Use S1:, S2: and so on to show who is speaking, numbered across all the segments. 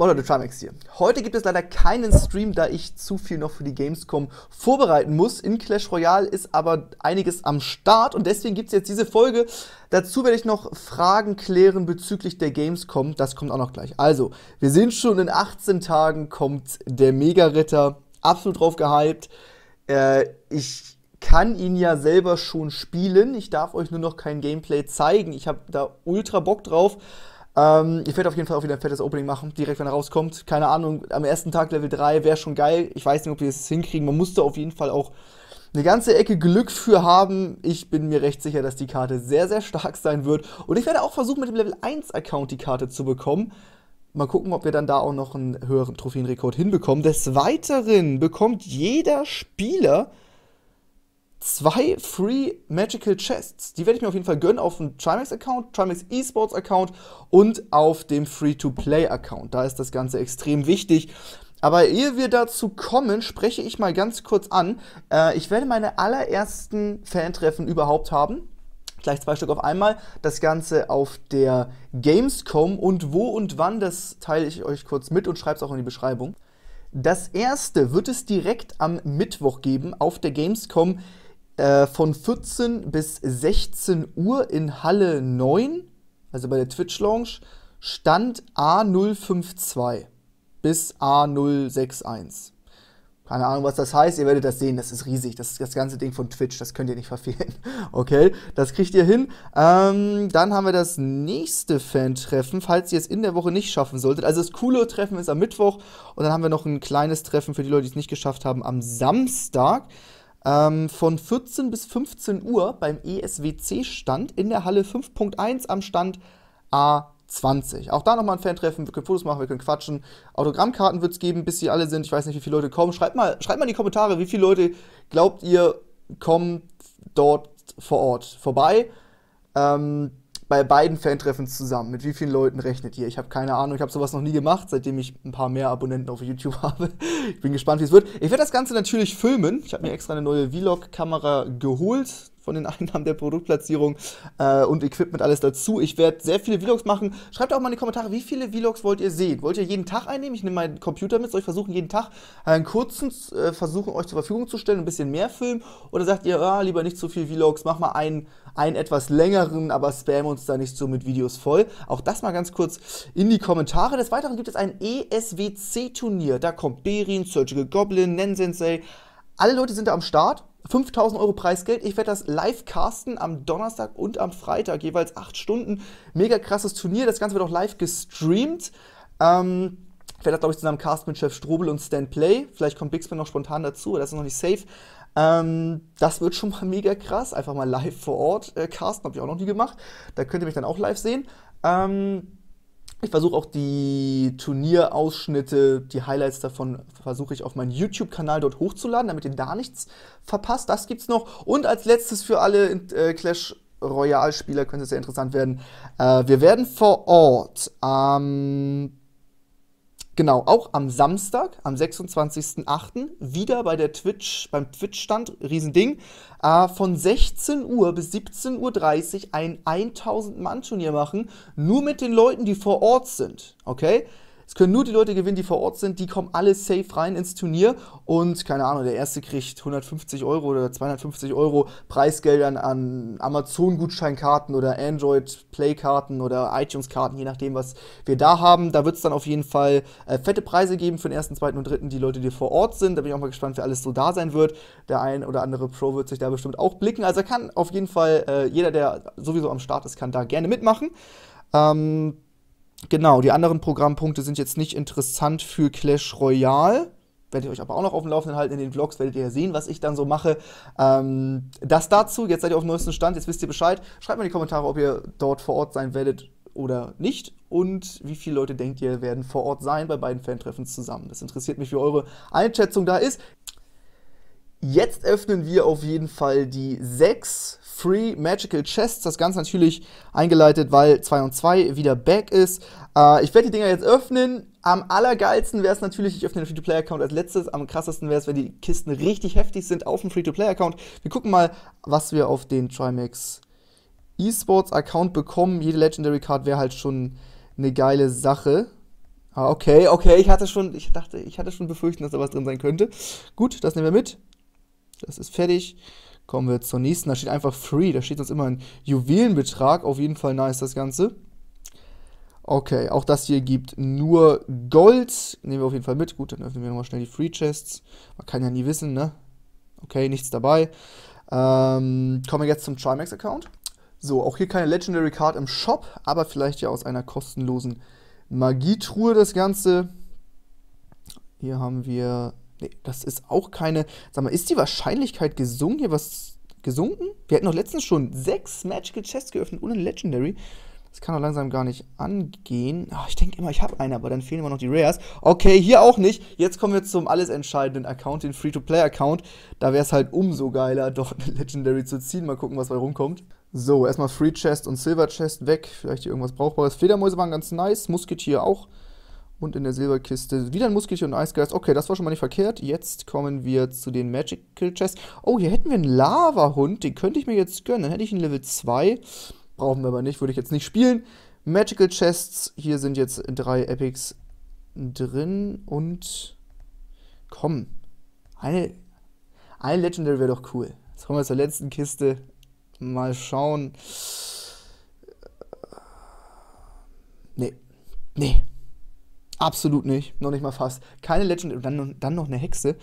S1: Moin Leute, Trimax hier. Heute gibt es leider keinen Stream, da ich zu viel noch für die Gamescom vorbereiten muss. In Clash Royale ist aber einiges am Start und deswegen gibt es jetzt diese Folge. Dazu werde ich noch Fragen klären bezüglich der Gamescom. Das kommt auch noch gleich. Also, wir sind schon in 18 Tagen, kommt der Mega-Ritter. Absolut drauf gehypt. Äh, ich kann ihn ja selber schon spielen. Ich darf euch nur noch kein Gameplay zeigen. Ich habe da ultra Bock drauf. Ähm, ich werde auf jeden Fall auch wieder ein fettes Opening machen, direkt wenn er rauskommt. Keine Ahnung, am ersten Tag Level 3 wäre schon geil. Ich weiß nicht, ob wir es hinkriegen. Man musste auf jeden Fall auch eine ganze Ecke Glück für haben. Ich bin mir recht sicher, dass die Karte sehr, sehr stark sein wird. Und ich werde auch versuchen, mit dem Level 1 Account die Karte zu bekommen. Mal gucken, ob wir dann da auch noch einen höheren Trophäenrekord hinbekommen. Des Weiteren bekommt jeder Spieler zwei Free Magical Chests. Die werde ich mir auf jeden Fall gönnen auf dem Trimax-Account, Trimax Esports-Account und auf dem Free-to-Play-Account. Da ist das Ganze extrem wichtig. Aber ehe wir dazu kommen, spreche ich mal ganz kurz an. Äh, ich werde meine allerersten Fan-Treffen überhaupt haben. Gleich zwei Stück auf einmal. Das Ganze auf der Gamescom. Und wo und wann, das teile ich euch kurz mit und schreibe es auch in die Beschreibung. Das erste wird es direkt am Mittwoch geben auf der Gamescom äh, von 14 bis 16 Uhr in Halle 9, also bei der Twitch Lounge, Stand A052 bis A061. Keine Ahnung, was das heißt. Ihr werdet das sehen. Das ist riesig. Das ist das ganze Ding von Twitch. Das könnt ihr nicht verfehlen. Okay, das kriegt ihr hin. Ähm, dann haben wir das nächste Fan-Treffen, falls ihr es in der Woche nicht schaffen solltet. Also das coole Treffen ist am Mittwoch. Und dann haben wir noch ein kleines Treffen für die Leute, die es nicht geschafft haben, am Samstag. Ähm, von 14 bis 15 Uhr beim ESWC-Stand in der Halle 5.1 am Stand A20. Auch da nochmal ein Fan-Treffen, wir können Fotos machen, wir können quatschen. Autogrammkarten wird es geben, bis sie alle sind. Ich weiß nicht, wie viele Leute kommen. Schreibt mal, schreibt mal in die Kommentare, wie viele Leute glaubt ihr kommen dort vor Ort vorbei. Ähm, bei beiden Fantreffen zusammen. Mit wie vielen Leuten rechnet ihr? Ich habe keine Ahnung, ich habe sowas noch nie gemacht, seitdem ich ein paar mehr Abonnenten auf YouTube habe. Ich bin gespannt, wie es wird. Ich werde das Ganze natürlich filmen. Ich habe mir extra eine neue Vlog-Kamera geholt von den Einnahmen der Produktplatzierung äh, und Equipment alles dazu. Ich werde sehr viele Vlogs machen. Schreibt auch mal in die Kommentare, wie viele Vlogs wollt ihr sehen? Wollt ihr jeden Tag einnehmen? Ich nehme meinen Computer mit, soll ich versuchen, jeden Tag einen kurzen äh, versuchen, euch zur Verfügung zu stellen, ein bisschen mehr filmen? Oder sagt ihr, ah, lieber nicht so viel Vlogs, mach mal einen, einen etwas längeren, aber spam uns da nicht so mit Videos voll? Auch das mal ganz kurz in die Kommentare. Des Weiteren gibt es ein ESWC-Turnier. Da kommt Berin, Surgical Goblin, Nensensei. Alle Leute sind da am Start. 5000 Euro Preisgeld. Ich werde das live casten am Donnerstag und am Freitag, jeweils 8 Stunden. Mega krasses Turnier. Das Ganze wird auch live gestreamt. Ähm, ich werde das, glaube ich, zusammen casten mit Chef Strobel und Stan Play. Vielleicht kommt Bixman noch spontan dazu, das ist noch nicht safe. Ähm, das wird schon mal mega krass. Einfach mal live vor Ort äh, casten, habe ich auch noch nie gemacht. Da könnt ihr mich dann auch live sehen. Ähm, ich versuche auch die Turnierausschnitte, die Highlights davon, versuche ich auf meinen YouTube-Kanal dort hochzuladen, damit ihr da nichts verpasst. Das gibt's noch. Und als letztes für alle äh, Clash Royale-Spieler könnte es sehr interessant werden. Äh, wir werden vor Ort am Genau, auch am Samstag, am 26.08. wieder bei der Twitch, beim Twitch-Stand, Riesending, äh, von 16 Uhr bis 17.30 Uhr ein 1000-Mann-Turnier machen, nur mit den Leuten, die vor Ort sind, okay? Es können nur die Leute gewinnen, die vor Ort sind. Die kommen alle safe rein ins Turnier. Und keine Ahnung, der erste kriegt 150 Euro oder 250 Euro Preisgeldern an Amazon-Gutscheinkarten oder Android-Play-Karten oder iTunes-Karten, je nachdem, was wir da haben. Da wird es dann auf jeden Fall äh, fette Preise geben für den ersten, zweiten und dritten, die Leute, die vor Ort sind. Da bin ich auch mal gespannt, wer alles so da sein wird. Der ein oder andere Pro wird sich da bestimmt auch blicken. Also kann auf jeden Fall äh, jeder, der sowieso am Start ist, kann da gerne mitmachen. Ähm, Genau, die anderen Programmpunkte sind jetzt nicht interessant für Clash Royale. Werde ich euch aber auch noch auf dem Laufenden halten in den Vlogs, werdet ihr ja sehen, was ich dann so mache. Ähm, das dazu, jetzt seid ihr auf dem neuesten Stand, jetzt wisst ihr Bescheid. Schreibt mal in die Kommentare, ob ihr dort vor Ort sein werdet oder nicht und wie viele Leute denkt ihr werden vor Ort sein bei beiden Fantreffen zusammen. Das interessiert mich, wie eure Einschätzung da ist. Jetzt öffnen wir auf jeden Fall die sechs Free Magical Chests. Das Ganze natürlich eingeleitet, weil 2 und 2 wieder back ist. Äh, ich werde die Dinger jetzt öffnen. Am allergeilsten wäre es natürlich, ich öffne den Free-to-Play-Account als letztes. Am krassesten wäre es, wenn die Kisten richtig heftig sind auf dem Free-to-Play-Account. Wir gucken mal, was wir auf den Trimax Esports-Account bekommen. Jede Legendary Card wäre halt schon eine geile Sache. Ah, okay, okay, ich hatte schon, ich dachte, ich hatte schon befürchtet, dass da was drin sein könnte. Gut, das nehmen wir mit. Das ist fertig. Kommen wir zur nächsten. Da steht einfach Free. Da steht uns immer ein Juwelenbetrag. Auf jeden Fall nice das Ganze. Okay, auch das hier gibt nur Gold. Nehmen wir auf jeden Fall mit. Gut, dann öffnen wir nochmal schnell die Free Chests. Man kann ja nie wissen, ne? Okay, nichts dabei. Ähm, kommen wir jetzt zum Trimax-Account. So, auch hier keine Legendary Card im Shop, aber vielleicht ja aus einer kostenlosen Magietruhe das Ganze. Hier haben wir. Nee, das ist auch keine. Sag mal, ist die Wahrscheinlichkeit gesungen hier was gesunken? Wir hätten doch letztens schon sechs Magical Chests geöffnet ohne Legendary. Das kann doch langsam gar nicht angehen. Ach, ich denke immer, ich habe einen, aber dann fehlen immer noch die Rares. Okay, hier auch nicht. Jetzt kommen wir zum alles entscheidenden Account, den Free-to-Play-Account. Da wäre es halt umso geiler, doch eine Legendary zu ziehen. Mal gucken, was bei rumkommt. So, erstmal Free Chest und Silver Chest weg. Vielleicht hier irgendwas Brauchbares. Fledermäuse waren ganz nice. Musketier auch. Und in der Silberkiste wieder ein Musketier und Eisgeist. Okay, das war schon mal nicht verkehrt. Jetzt kommen wir zu den Magical Chests. Oh, hier hätten wir einen Lava-Hund. Den könnte ich mir jetzt gönnen. Dann hätte ich einen Level 2. Brauchen wir aber nicht, würde ich jetzt nicht spielen. Magical Chests, hier sind jetzt drei Epics drin und komm, eine, eine Legendary wäre doch cool. Jetzt kommen wir zur letzten Kiste. Mal schauen. Nee. Nee. Absolut nicht. Noch nicht mal fast. Keine Legendary. Dann, dann noch eine Hexe.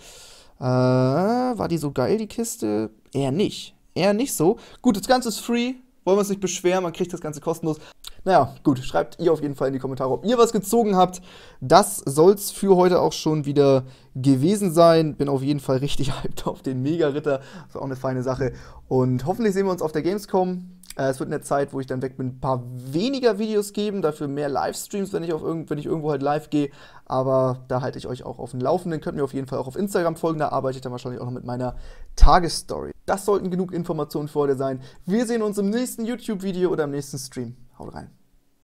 S1: Äh, war die so geil, die Kiste? Eher nicht. Eher nicht so. Gut, das Ganze ist free wollen wir uns nicht beschweren, man kriegt das Ganze kostenlos. Naja, gut, schreibt ihr auf jeden Fall in die Kommentare, ob ihr was gezogen habt. Das soll es für heute auch schon wieder gewesen sein. Bin auf jeden Fall richtig hyped auf den Mega-Ritter. Ist auch eine feine Sache. Und hoffentlich sehen wir uns auf der Gamescom. Äh, es wird in der Zeit, wo ich dann weg bin, ein paar weniger Videos geben, dafür mehr Livestreams, wenn ich, auf irgend, wenn ich irgendwo halt live gehe. Aber da halte ich euch auch auf dem Laufenden. Könnt mir auf jeden Fall auch auf Instagram folgen, da arbeite ich dann wahrscheinlich auch noch mit meiner Tagesstory. Das sollten genug Informationen für heute sein. Wir sehen uns im nächsten YouTube-Video oder im nächsten Stream. Haut rein.